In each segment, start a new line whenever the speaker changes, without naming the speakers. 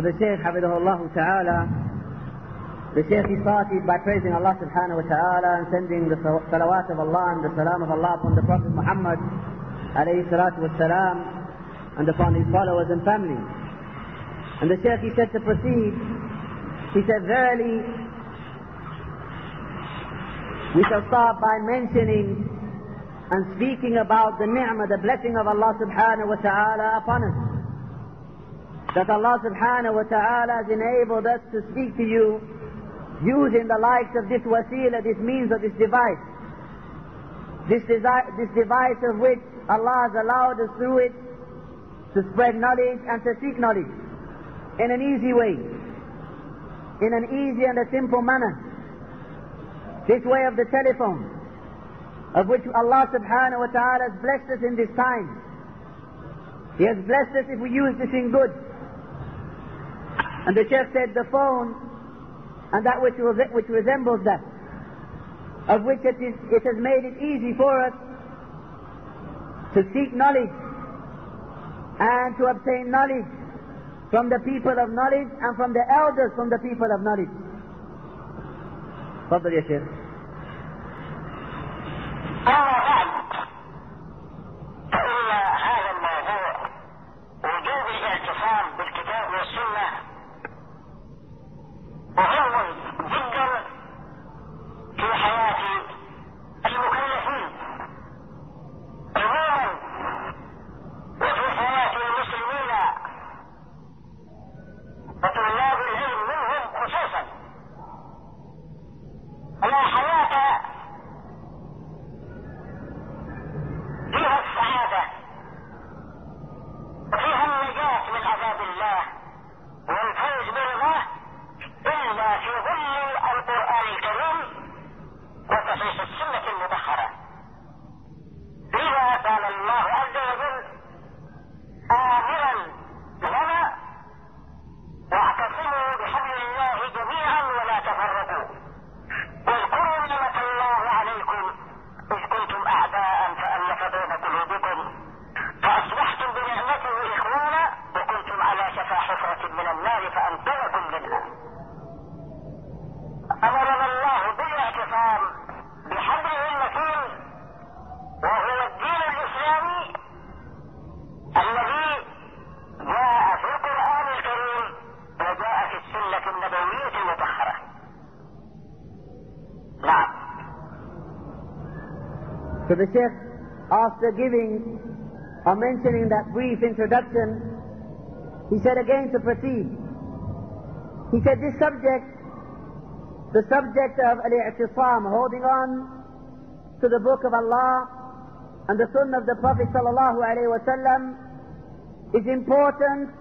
So the Shaykh Hafidahullah Ta'ala, the Shaykh started by praising Allah Subhanahu wa Ta'ala and sending the salawat of Allah and the salam of Allah upon the Prophet Muhammad alayhi salatu wa salam and upon his followers and family. And the Shaykh he said to proceed, he said, Verily, we shall start by mentioning and speaking about the ni'mah, the blessing of Allah subhanahu wa ta'ala upon us. That Allah subhanahu wa ta'ala has enabled us to speak to you using the likes of this wasila, this means of this device. This, desi- this device of which Allah has allowed us through it to spread knowledge and to seek knowledge in an easy way, in an easy and a simple manner. This way of the telephone, of which Allah subhanahu wa ta'ala has blessed us in this time. He has blessed us if we use this in good. And the Shaykh said the phone and that which, which resembles that, of which it, is, it has made it easy for us to seek knowledge and to obtain knowledge from the people of knowledge and from the elders from the people of knowledge. تفضل يا شيخ.
هذا الموضوع وجوب الاعتصام بالكتاب والسنه مهم جدا في حياه
the Sheikh, after giving or mentioning that brief introduction, he said again to proceed. He said this subject, the subject of al-i'tisam, holding on to the book of Allah and the sunnah of the Prophet sallallahu alaihi wasallam, is important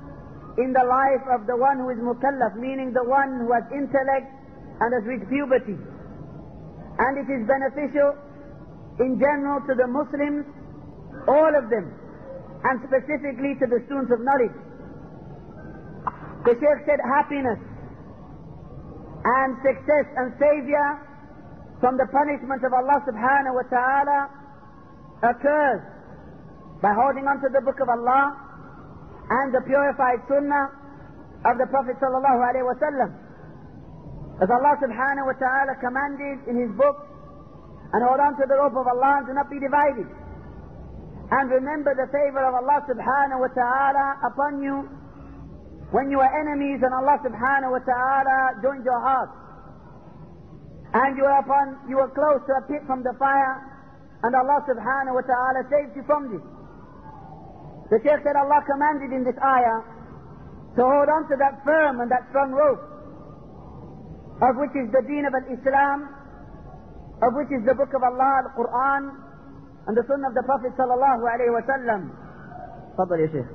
in the life of the one who is mukallaf, meaning the one who has intellect and has reached puberty. And it is beneficial in general to the Muslims, all of them, and specifically to the students of knowledge. The Shaykh said happiness and success and savior from the punishment of Allah subhanahu wa ta'ala occurs by holding on to the book of Allah and the purified sunnah of the Prophet sallallahu alaihi wasallam. As Allah subhanahu wa ta'ala commanded in His book, and hold on to the rope of Allah and do not be divided. And remember the favor of Allah subhanahu wa ta'ala upon you when you were enemies and Allah subhanahu wa ta'ala joined your hearts. And you were upon you were close to a pit from the fire, and Allah subhanahu wa ta'ala saved you from this. The Shaykh said Allah commanded in this ayah to hold on to that firm and that strong rope, of which is the deen of Islam, of which is the book of Allah, the Quran, and the sunnah of the Prophet sallallahu alayhi wa sallam. تفضل يا شيخ.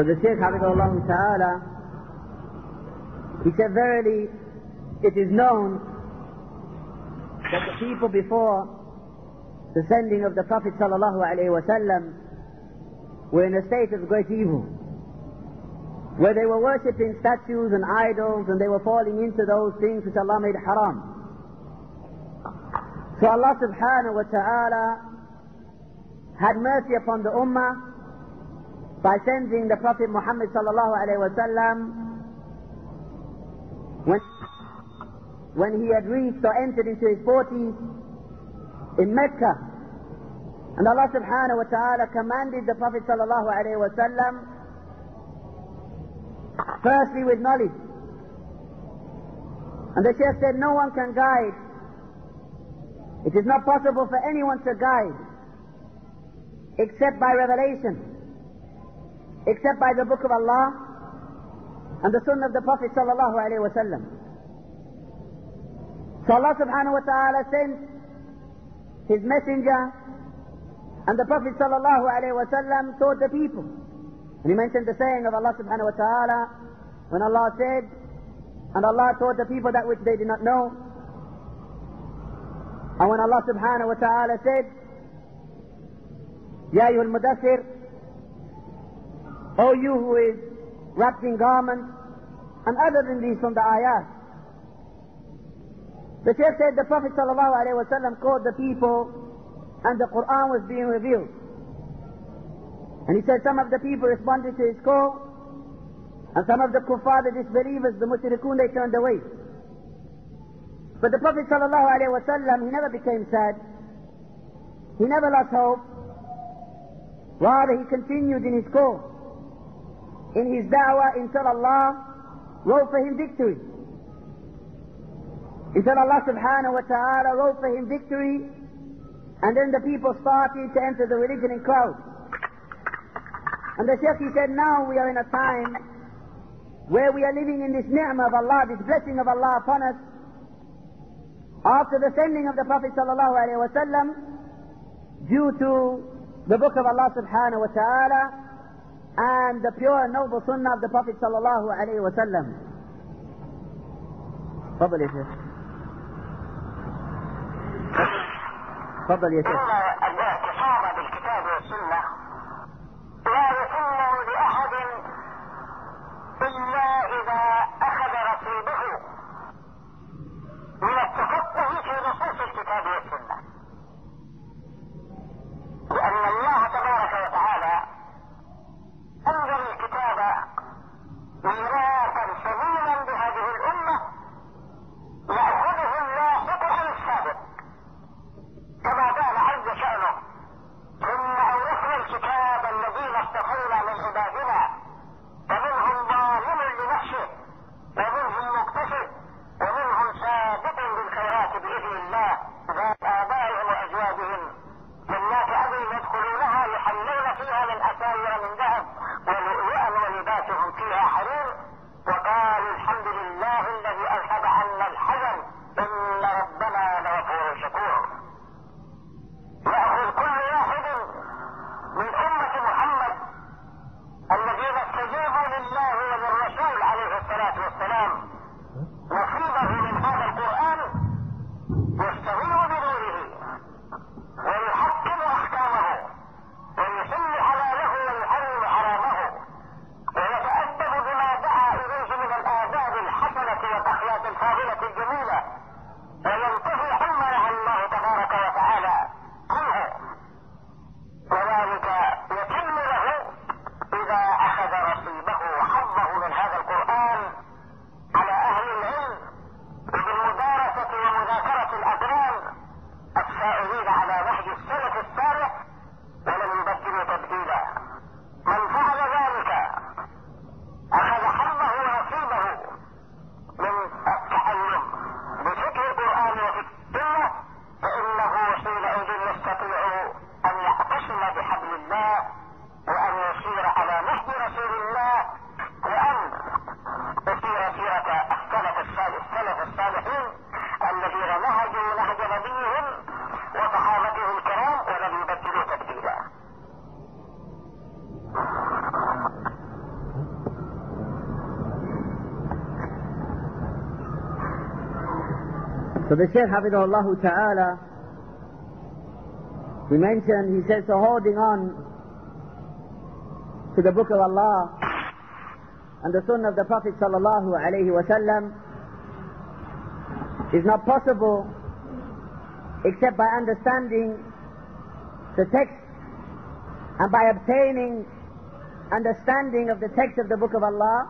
So the Shaykh Hafidahullah Ta'ala, he said, Verily, it is known that the people before the sending of the Prophet Sallallahu Alaihi Wasallam were in a state of great evil, where they were worshipping statues and idols and they were falling into those things which Allah made haram. So Allah subhanahu wa ta'ala had mercy upon the ummah by sending the Prophet Muhammad sallallahu alaihi wasallam when when he had reached or entered into his forties in Mecca. And Allah subhanahu wa ta'ala commanded the Prophet sallallahu alaihi wasallam firstly with knowledge. And the Shaykh said no one can guide. It is not possible for anyone to guide except by revelation except by the book of Allah and the sunnah of the Prophet sallallahu alaihi wasallam. So Allah subhanahu wa ta'ala sent His messenger and the Prophet sallallahu alaihi wasallam taught the people. And he mentioned the saying of Allah subhanahu wa ta'ala when Allah said, and Allah taught the people that which they did not know. And when Allah subhanahu wa ta'ala said, Ya ayyuhal mudassir, O you who is wrapped in garments, and other than these from the ayat. The Shaykh said the Prophet ﷺ called the people and the Quran was being revealed. And he said some of the people responded to his call and some of the kuffar, the disbelievers, the mushrikun, they turned away. But the Prophet ﷺ, he never became sad. He never lost hope. Rather, he continued in his call, in his da'wah until Allah wrote for him victory. Until Allah subhanahu wa ta'ala wrote for him victory, and then the people started to enter the religion in crowds. And the Shaykh, he said, now we are in a time where we are living in this ni'mah of Allah, this blessing of Allah upon us, after the sending of the Prophet sallallahu alaihi wasallam, due to the book of Allah subhanahu wa ta'ala and the pure and noble sunnah of the Prophet sallallahu alaihi wasallam. تفضل يا شيخ. تفضل يا شيخ. So the Shaykh Hafidahullah Ta'ala, he mentioned, he says, so holding on to the book of Allah and the sunnah of the Prophet Sallallahu Alaihi Wasallam is not possible except by understanding the text and by obtaining understanding of the text of the book of Allah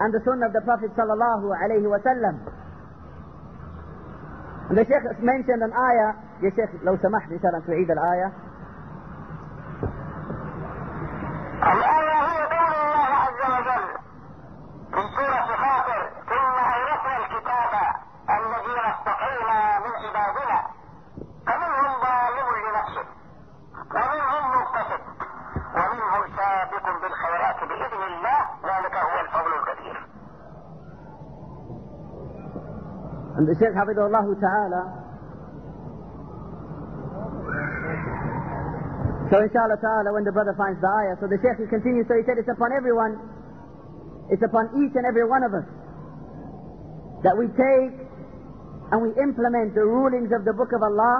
and the sunnah of the Prophet Sallallahu Alaihi Wasallam. The Sheikh mentioned an ayah يا شيخ لو سمحت إن شاء الله تعيد الآية.
الآية
The Shaykh Hafidullah Ta'ala So inshallah ta'ala when the brother finds the ayah, so the Shaykh he continues, so he said it's upon everyone, it's upon each and every one of us that we take and we implement the rulings of the book of Allah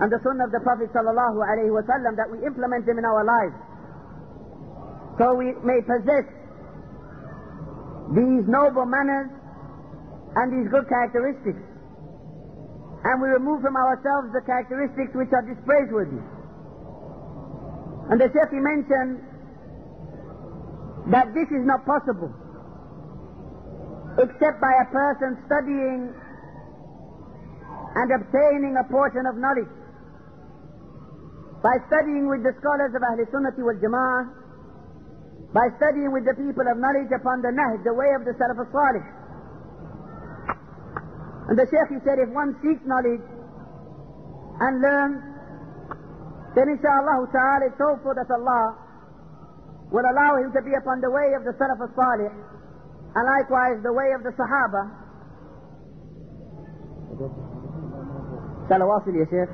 and the sunnah of the Prophet sallallahu alaihi wasallam, that we implement them in our lives. So we may possess these noble manners and these good characteristics. And we remove from ourselves the characteristics which are dispraiseworthy. And the Sheikh mentioned that this is not possible except by a person studying and obtaining a portion of knowledge. By studying with the scholars of Ahl Sunnati wal Jama'ah, by studying with the people of knowledge upon the Nahj, the way of the Salaf al-Salih. And the Shaykh he said, if one seeks knowledge and learns, then inshallah ta'ala it's hopeful that Allah will allow him to be upon the way of the Salaf al-Salih and likewise the way of the Sahaba. سلواصل يا شيخ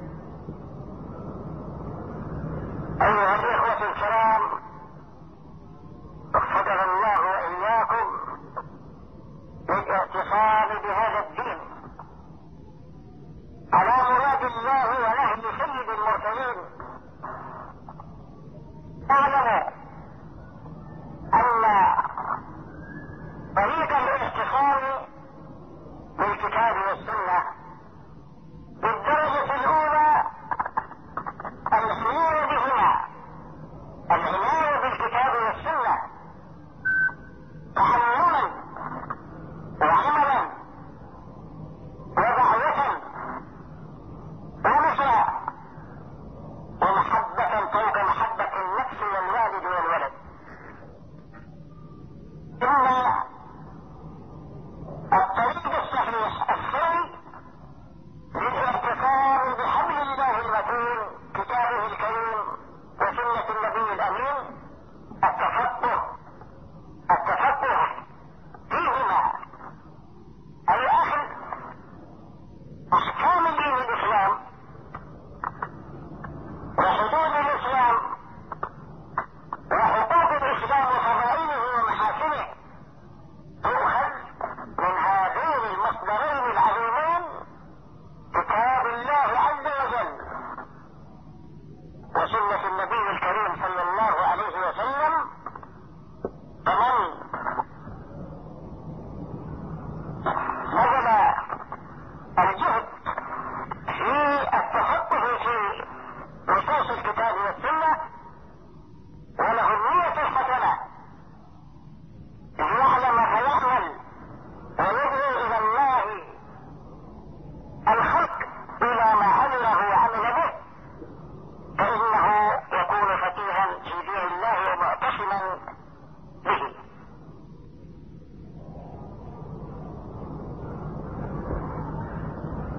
أيها الإخوة الكرام وفقنا الله وإياكم للاعتصام بهذا 八万五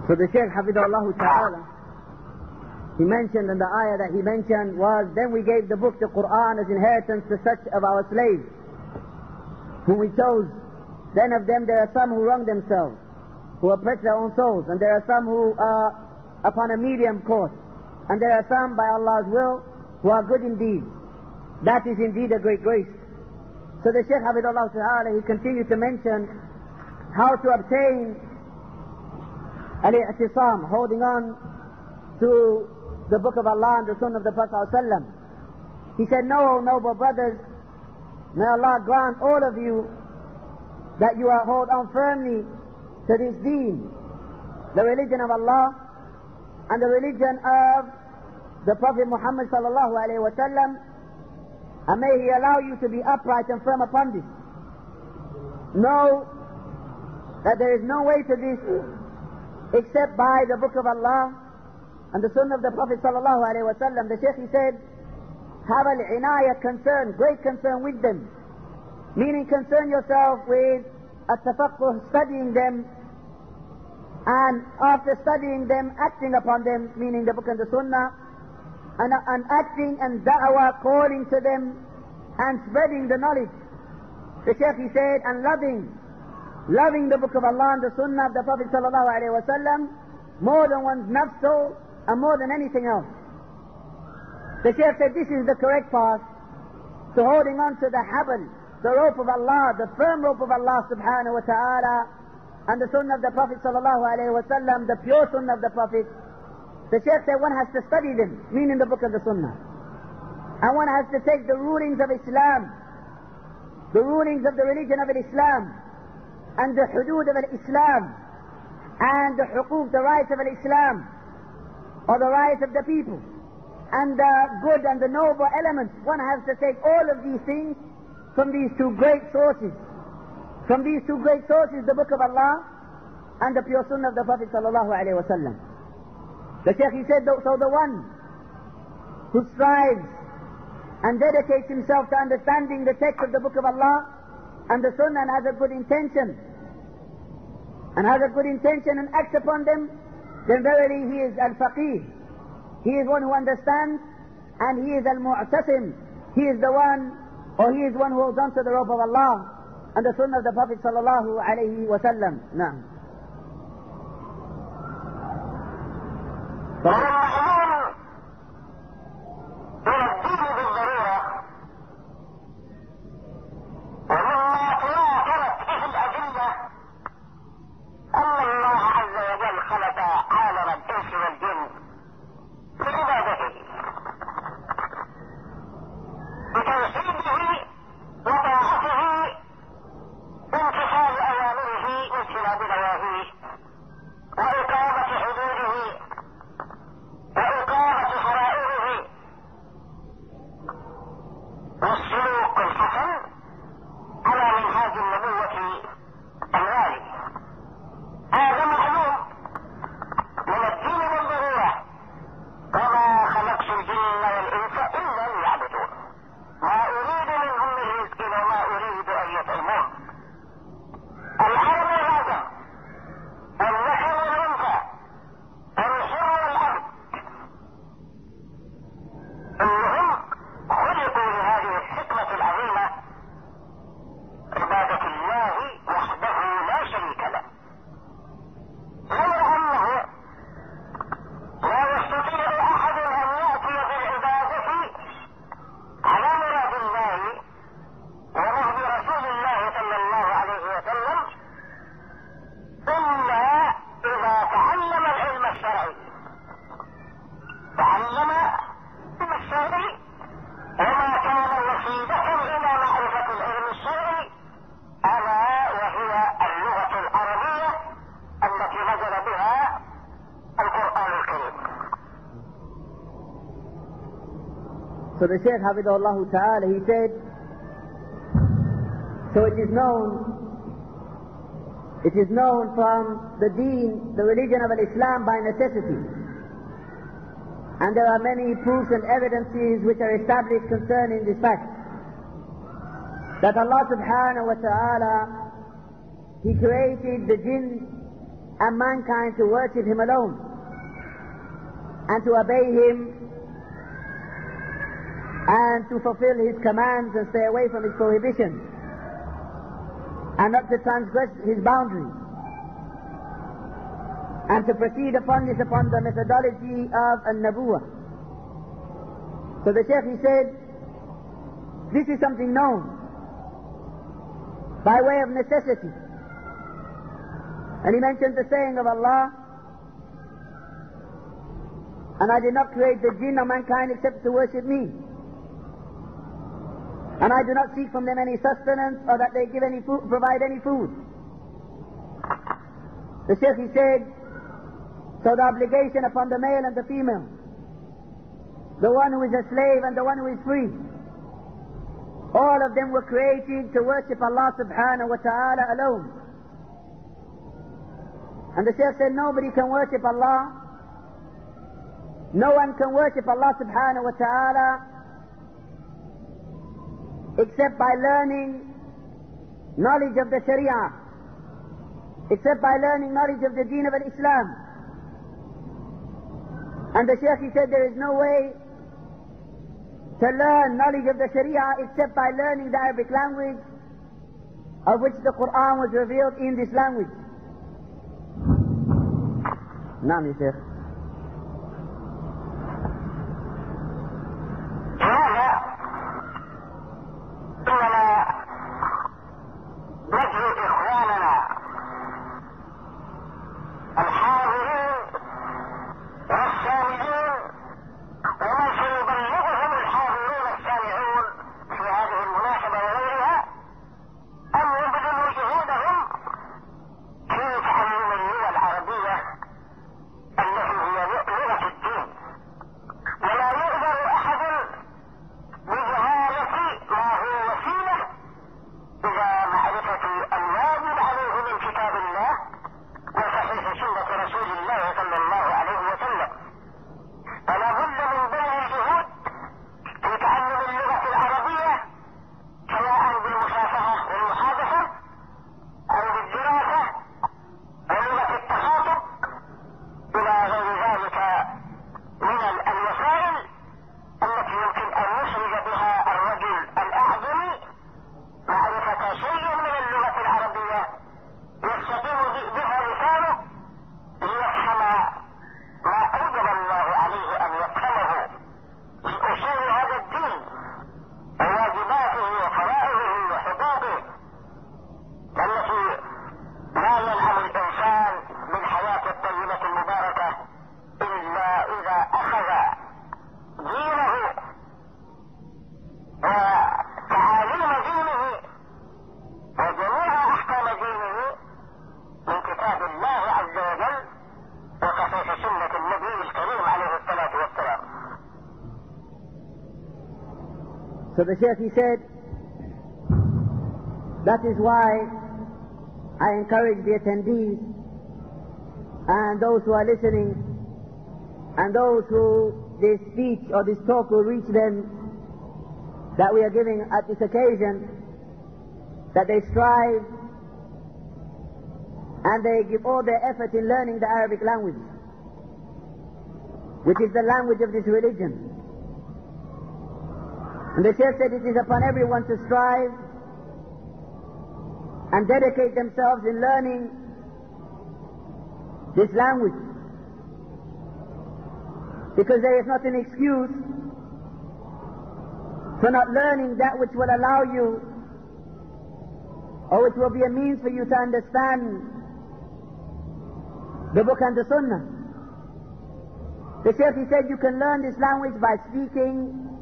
So the Shaykh Hafidahullah ah. Ta'ala, he mentioned in the ayah that he mentioned was, then we gave the book, the Quran, as inheritance to such of our slaves, whom we chose. Then of them there are some who wrong themselves, who oppress their own souls, and there are some who are upon a medium course, and there are some by Allah's will who are good indeed. That is indeed a great grace. So the Shaykh Hafidahullah Ta'ala, he continued to mention how to obtain al-i'tisam, holding on to the book of Allah and the sunnah of the Prophet. He said, No, noble brothers, may Allah grant all of you that you are hold on firmly to this deen, the religion of Allah and the religion of the Prophet Muhammad sallallahu alaihi wasallam, and may He allow you to be upright and firm upon this. Know that there is no way to this except by the book of Allah and the sunnah of the Prophet sallallahu alaihi wasallam. The Shaykh he said, have al-inayah concern, great concern with them. Meaning concern yourself with at-tafaqquh, studying them, and after studying them, acting upon them, meaning the book and the sunnah, and, and acting and da'wah, calling to them, and spreading the knowledge. The Shaykh he said, and loving loving the book of Allah and the sunnah of the Prophet sallallahu alaihi wasallam more than one's nafs and more than anything else. The Shaykh said this is the correct path to holding on to the habl, the rope of Allah, the firm rope of Allah subhanahu wa ta'ala and the sunnah of the Prophet sallallahu alaihi wasallam, the pure sunnah of the Prophet. The Shaykh said one has to study them, meaning the book of the sunnah. And one has to take the rulings of Islam, the rulings of the religion of Islam, and the hudud of Islam and the hukuk, the rights of Islam or the rights of the people and the good and the noble elements. One has to take all of these things from these two great sources. From these two great sources, the Book of Allah and the pure Sunnah of the Prophet sallallahu alaihi wasallam. The Shaykh he said, so the one who strives and dedicates himself to understanding the text of the Book of Allah and the son and has a good intention, and has a good intention and acts upon them, then verily he is al-faqih. He is one who understands, and he is al-mu'tasim. He is the one, or he is one who holds on to the rope of Allah and the sunnah of the Prophet sallallahu alayhi wa sallam. Naam.
معلوم
So the Shaykh Hafidahullah Ta'ala, he said, so it is known, it is known from the deen, the religion of Islam by necessity. And there are many proofs and evidences which are established concerning this fact. That Allah subhanahu wa ta'ala, He created the jinn and mankind to worship Him alone and to obey Him and to fulfill His commands and stay away from His prohibitions and not to transgress His boundaries and to proceed upon this upon the methodology of an-nabuwah. So the Shaykh he said, this is something known by way of necessity. And he mentioned the saying of Allah, and I did not create the jinn or mankind except to worship me. And I do not seek from them any sustenance or that they give any food, provide any food. The Shaykh he said, so the obligation upon the male and the female, the one who is a slave and the one who is free, all of them were created to worship Allah subhanahu wa ta'ala alone. And the Shaykh said nobody can worship Allah, no one can worship Allah subhanahu wa ta'ala except by learning knowledge of the Sharia, except by learning knowledge of the Deen of Islam. And the Shaykh he said there is no way to learn knowledge of the Sharia except by learning the Arabic language of which the Quran was revealed in this language.
Naam, Shaykh. 出来了 the Sheikh, he said, that is why I encourage the attendees and those who are listening and those who this speech or this talk will reach them that we are giving at this occasion that they strive and they give all their effort in learning the Arabic language, which is the language of this religion. And the Sheikh said it is upon everyone to strive and dedicate themselves in learning this language. Because there is not an excuse for not learning that which will allow you or which will be a means for you to understand the book and the sunnah. The Shaykh he said you can learn this language by speaking,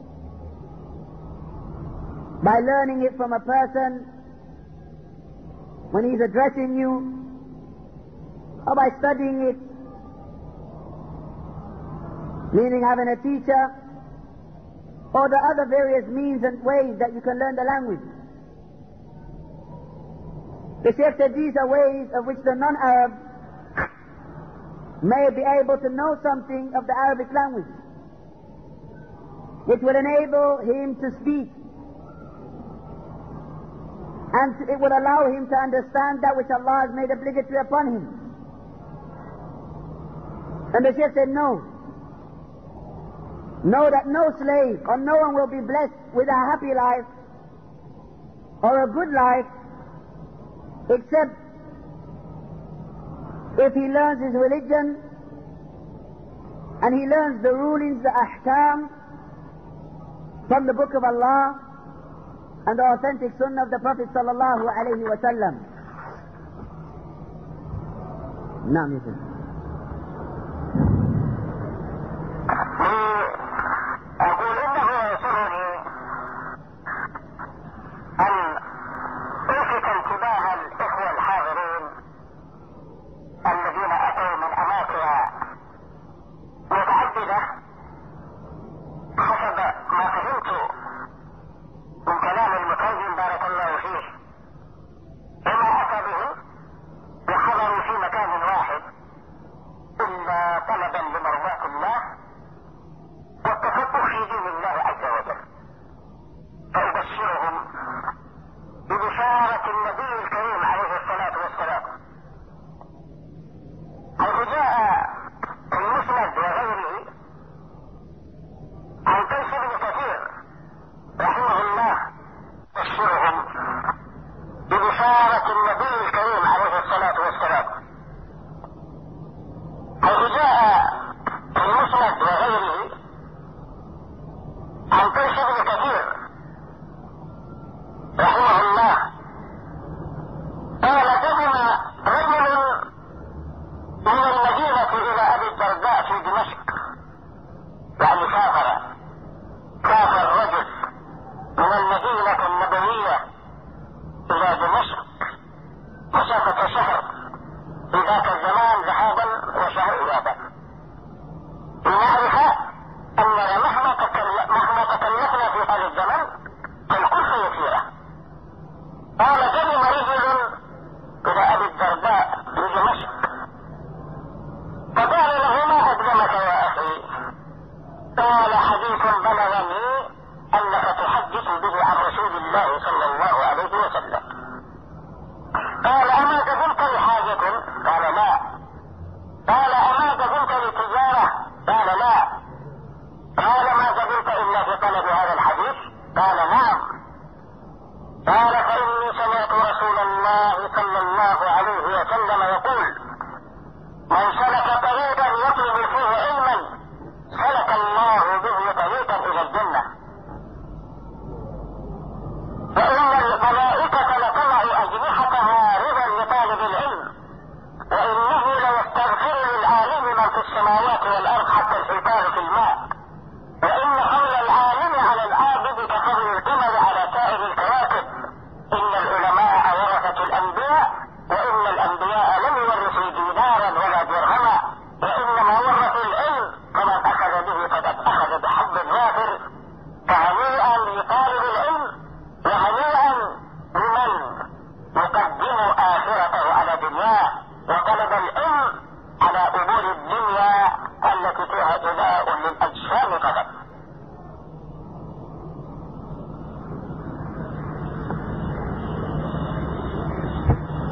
by learning it from a person when he's addressing you, or by studying it, meaning having a teacher, or the other various means and ways that you can learn the language. The Sheikh said these are ways of which the non-Arab may be able to know something of the Arabic language, which will enable him to speak and it will allow him to understand that which Allah has made obligatory upon him. And the Shaykh said, no. Know that no slave or no one will be blessed with a happy life or a good life except if he learns his religion and he learns the rulings, the ahkam from the book of Allah and the authentic sunnah of the Prophet sallallahu alayhi wa sallam.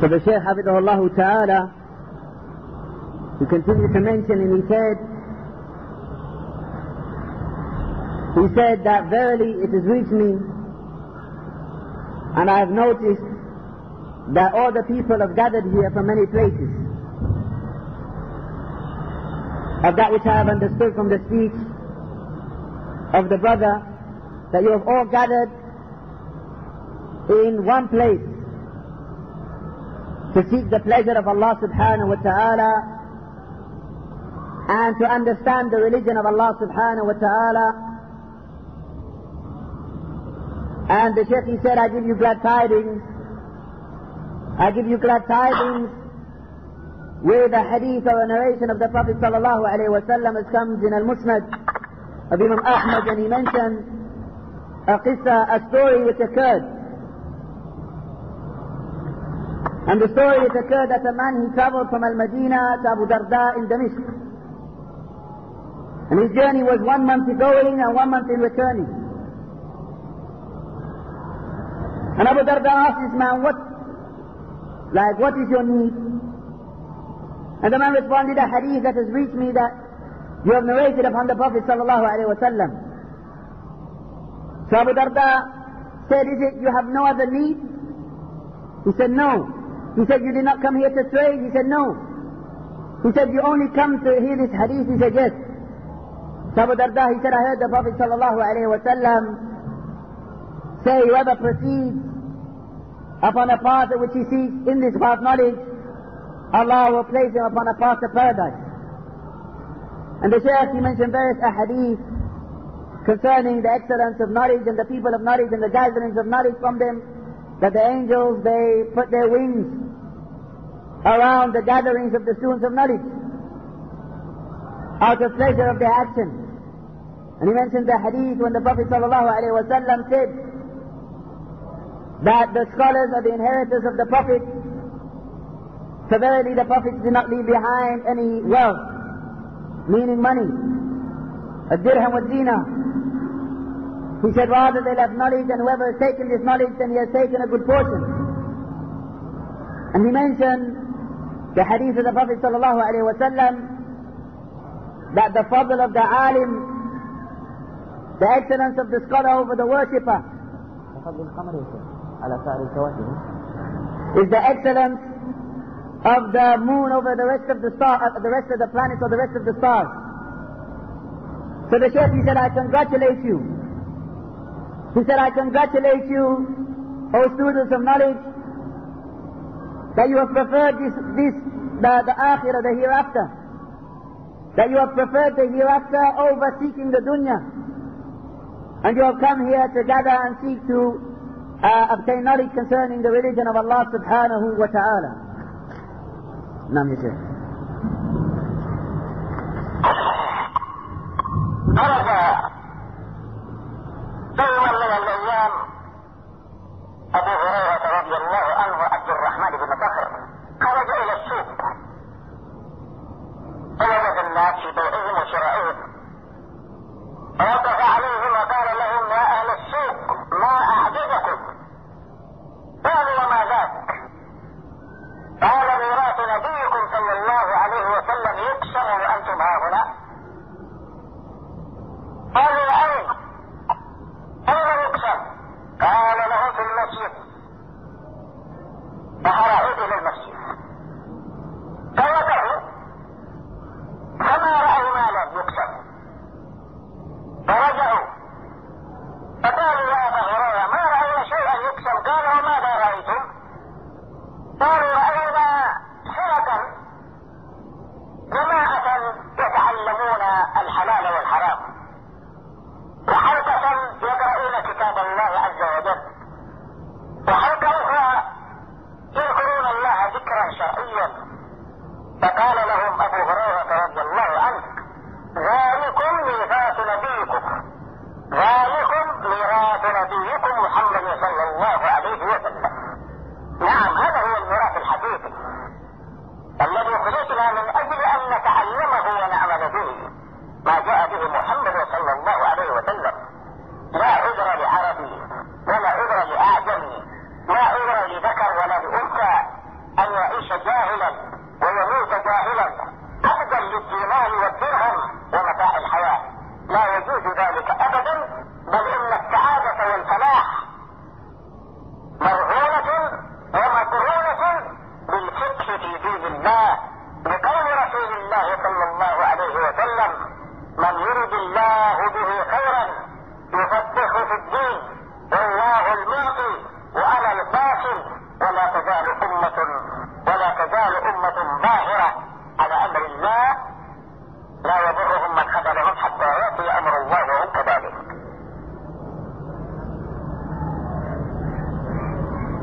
So the Shaykh Hafidahullah Ta'ala, he continued to mention and he said, he said that verily it has reached me and I have noticed that all the people have gathered here from many places. Of that which I have understood from the speech of the brother, that you have all gathered in one place to seek the pleasure of Allah subhanahu wa ta'ala and to understand the religion of Allah subhanahu wa ta'ala. And the Shaykh he said, I give you glad tidings. I give you glad tidings with a hadith or a narration of the Prophet sallallahu alayhi wa sallam as comes in al-Musnad of Imam Ahmad and he mentioned a qissa, a story which occurred and the story it occurred that a man he traveled from Al-Madinah to Abu Darda in Damascus. And his journey was one month going and one month in returning. And Abu Darda asked this man, what, like, what is your need? And the man responded, a hadith that has reached me that you have narrated upon the Prophet sallallahu alaihi wasallam. So Abu Darda said, is it you have no other need? He said, no. He said, you did not come here to trade? He said, no. He said, you only come to hear this hadith? He said, yes. So Darda, he said, I heard the Prophet sallam say, whoever proceeds upon a path which he seeks in this path knowledge, Allah will place him upon a path to paradise. And the Shaykh, he mentioned various ahadith concerning the excellence of knowledge and the people of knowledge and the gatherings of knowledge from them, that the angels, they put their wings around the gatherings of the students of knowledge out of pleasure of their action. And he mentioned the hadith when the Prophet ﷺ said that the scholars are the inheritors of the Prophet. So verily the Prophet did not leave behind any wealth, meaning money, a dirham with dinar. He said rather they left knowledge and whoever has taken this knowledge then he has taken a good portion. And he mentioned the hadith of the Prophet sallallahu wasallam that the fadl of the alim, the excellence of the scholar over the worshipper, is the excellence of the moon over the rest of the star, uh, the rest of the planets or the rest of the stars. So the Shaykh he said, I congratulate you. He said, I congratulate you, O students of knowledge, that you have preferred this, this the, the akhirah, the hereafter. That you have preferred the hereafter over seeking the dunya. And you have come here to gather and seek to uh, obtain knowledge concerning the religion of Allah subhanahu wa ta'ala.
Nam
Yusuf.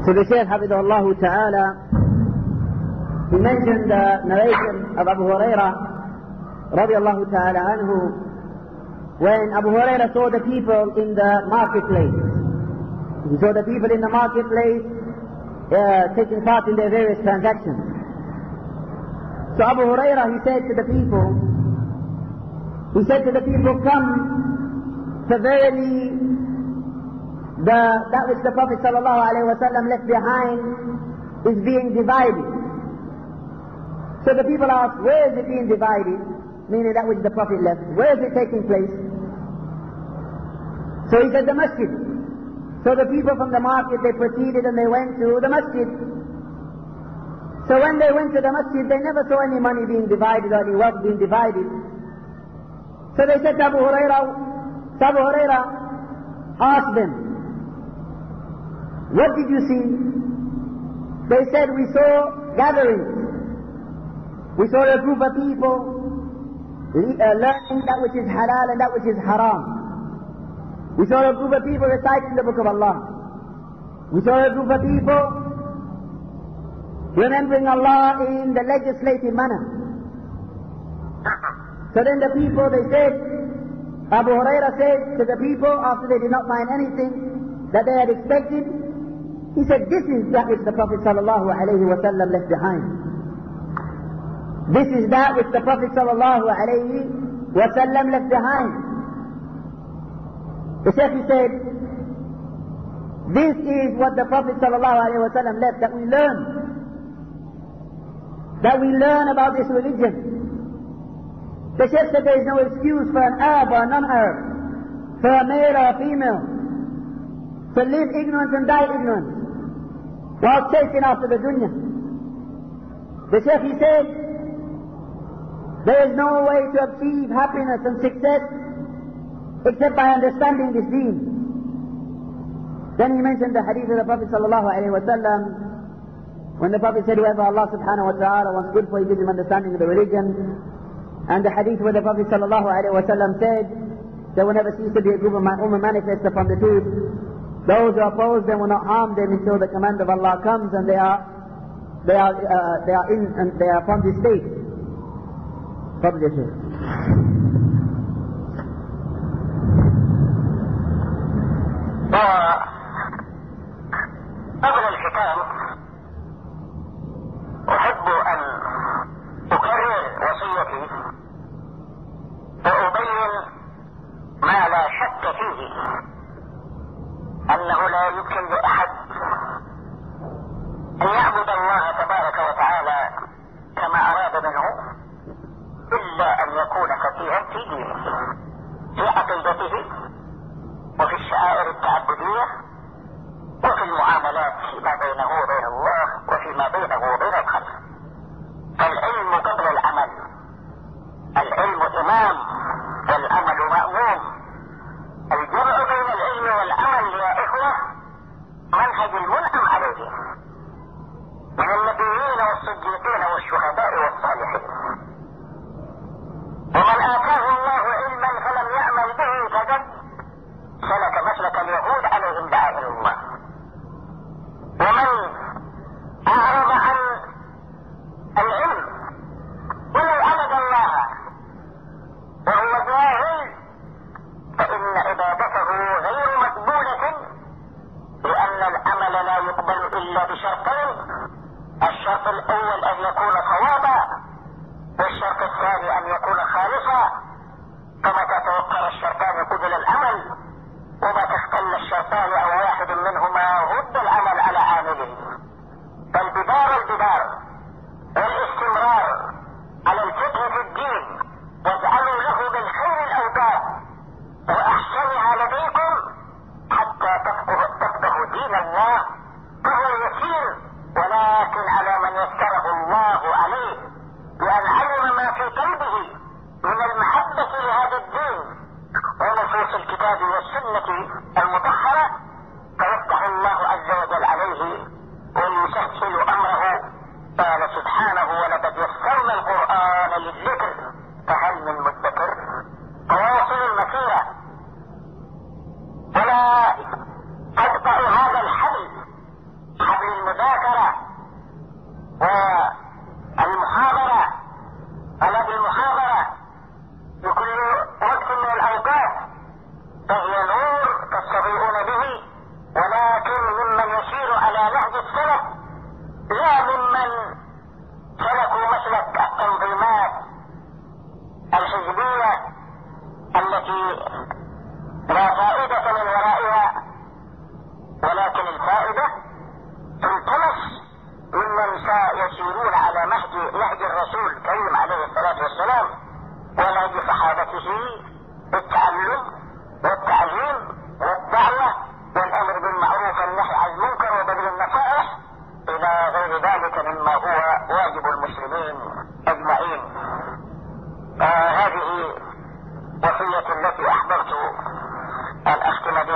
The Shaykh Hafidullah Ta'ala, he mentioned the narration of Abu Hurairah radiallahu ta'ala anhu when Abu Hurairah saw the people in the marketplace. He saw the people in the marketplace uh, taking part in their various transactions. So Abu Hurairah, he said to the people, he said to the people, come to verily the, that which the Prophet wasallam left behind is being divided. So the people asked, where is it being divided? Meaning that which the Prophet left. Where is it taking place? So he said, the masjid. So the people from the market, they proceeded and they went to the masjid. So when they went to the masjid, they never saw any money being divided or any wealth being divided. So they said to Abu Hurairah, Abu Hurairah, ask them, what did you see? They said, we saw gatherings. We saw a group of people uh, learning that which is halal and that which is haram. We saw a group of people reciting the book of Allah. We saw a group of people remembering Allah in the legislative manner. So then the people, they said, Abu Huraira said to the people after they did not find anything that they had expected, he said, this is that which the Prophet sallallahu alayhi wa left behind. This is that which the Prophet sallallahu alayhi wa left behind. The Shaykh said, this is what the Prophet sallallahu alayhi wa left, that we learn. That we learn about this religion. The Shaykh said there is no excuse for an Arab or a non-Arab, for a male or a female, to live ignorant and die ignorant, while chasing after the dunya. The Shaykh he said, there is no way to achieve happiness and success except by understanding this deen. Then he mentioned the hadith of the Prophet sallallahu alaihi wasallam when the Prophet said, whoever Allah subhanahu wa ta'ala wants good for, he gives him understanding of the religion. And the hadith where the Prophet sallallahu alaihi wasallam said, there will never cease to be a group of my ummah manifest upon the truth. Those who oppose them will not harm them until the command of Allah comes and they are, they are, uh, they are in, and they are upon this state.
قبل الختام أحب أن أنه لا يمكن لأحد أن يعبد الله تبارك وتعالى كما أراد منه إلا أن يكون فقيها في دينه في عقيدته وفي الشعائر التعبدية وفي المعاملات فيما بينه وبين الله وفيما بينه وبين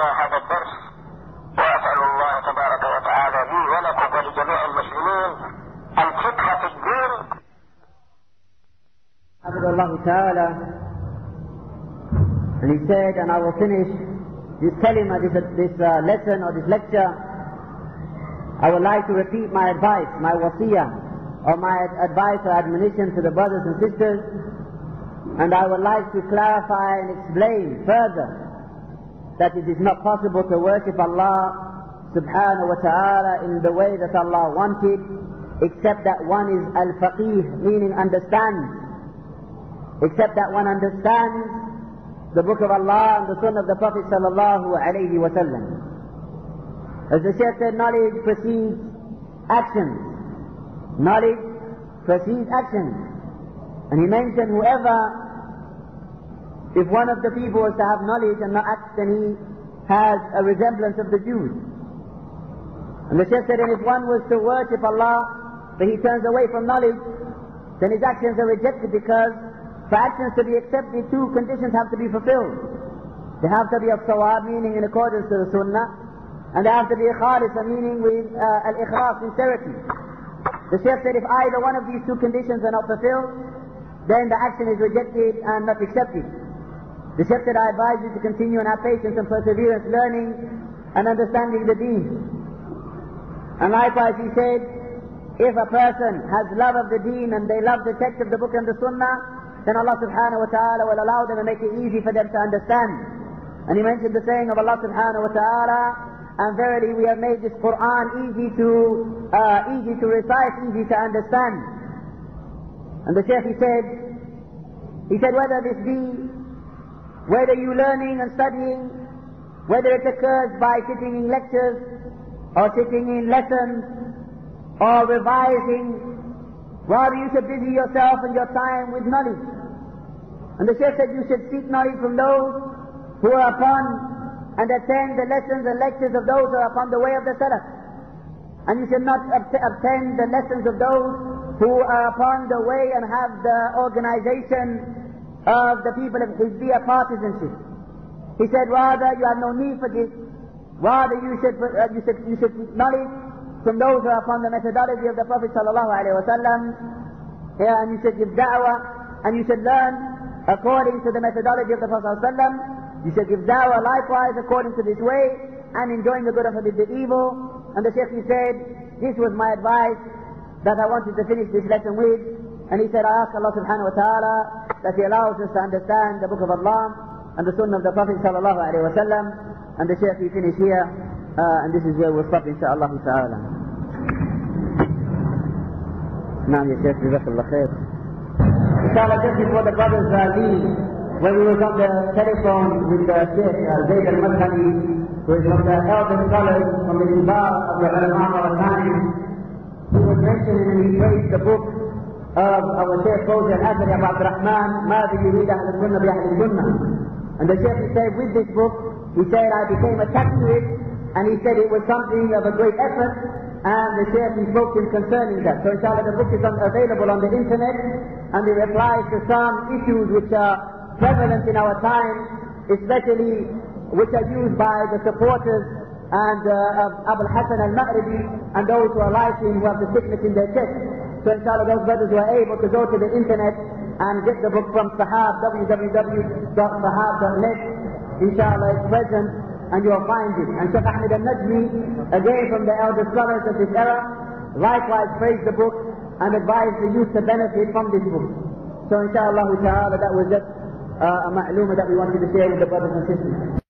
هذا الدرس وأسأل الله تبارك وتعالى لي ولكم ولجميع المسلمين الفقه في الدين
حفظ الله تعالى and he said and I will finish this kalima, this, this uh, lesson or this lecture I would like to repeat my advice, my wasiyah or my advice or admonition to the brothers and sisters and I would like to clarify and explain further that it is not possible to worship Allah subhanahu wa ta'ala in the way that Allah wanted except that one is al-faqih meaning understands except that one understands the book of Allah and the sunnah of the Prophet sallallahu alayhi wa sallam. As the Shaykh said, knowledge precedes actions. Knowledge precedes actions. And he mentioned whoever, if one of the people was to have knowledge and not then he has a resemblance of the Jews. And the Shaykh said, and if one was to worship Allah, but he turns away from knowledge, then his actions are rejected because for actions to be accepted, two conditions have to be fulfilled. They have to be of sawab, meaning in accordance to the sunnah, and they have to be khalisa, meaning with uh, al-ikhlas, sincerity. The Shaykh said if either one of these two conditions are not fulfilled, then the action is rejected and not accepted. The Shaykh said, I advise you to continue in our patience and perseverance, learning and understanding the deen. And likewise he said, if a person has love of the deen and they love the text of the book and the sunnah, then Allah subhanahu wa ta'ala will allow them and make it easy for them to understand. And he mentioned the saying of Allah subhanahu wa ta'ala, and verily we have made this Quran easy to, uh, easy to recite, easy to understand. And the Shaykh he said, he said whether this be, whether you're learning and studying, whether it occurs by sitting in lectures, or sitting in lessons, or revising, Rather, you should busy yourself and your time with knowledge. And the Shaykh said you should seek knowledge from those who are upon and attend the lessons and lectures of those who are upon the way of the Salaf. And you should not attend the lessons of those who are upon the way and have the organization of the people of Hizbiyah partisanship. He said, rather, you have no need for this. Rather, you should, uh, you should, you should seek knowledge from those who are upon the methodology of the Prophet sallallahu alaihi wasallam. And you should give da'wah, and you should learn according to the methodology of the Prophet sallallahu. You should give da'wah likewise according to this way, and enjoying the good and forbid the evil. And the Shaykh he said, this was my advice that I wanted to finish this lesson with. And he said, I ask Allah subhanahu wa ta'ala that He allows us to understand the book of Allah and the sunnah of the Prophet sallallahu alaihi wasallam. And the Shaykh he finished here. Uh, and this is where we'll stop inshallah ta'ala. نعم يا شيخ جزاك الله خير. Inshallah just before the brothers uh, leave, when we was on the telephone with the Sheikh uh, Zayd al-Madkhali, who is from the elder scholars from the Kibar of the Ulama of time, he was mentioning and he praised the book of our Sheikh Fawzi al-Azhari of Abd Rahman, ماذا يريد أهل السنة بأهل السنة. And the Sheikh said with this book, he said I became attached to it and he said it was something of a great effort, and the Shaykh he spoke to him concerning that. So inshallah the book is on, available on the internet, and it replies to some issues which are prevalent in our time, especially which are used by the supporters and uh, of Abu Hassan al-Ma'ribi, and those who are writing who have the sickness in their chest. So inshallah those brothers who are able to go to the internet and get the book from Sahab, www.sahab.net, inshallah it's present and you will find it. And Shaykh Ahmed al-Najmi, again from the elder scholars of this era, likewise praised the book and advised the youth to benefit from this book. So inshallah ta'ala that was just uh, a ma'luma that we wanted to share with the brothers and sisters.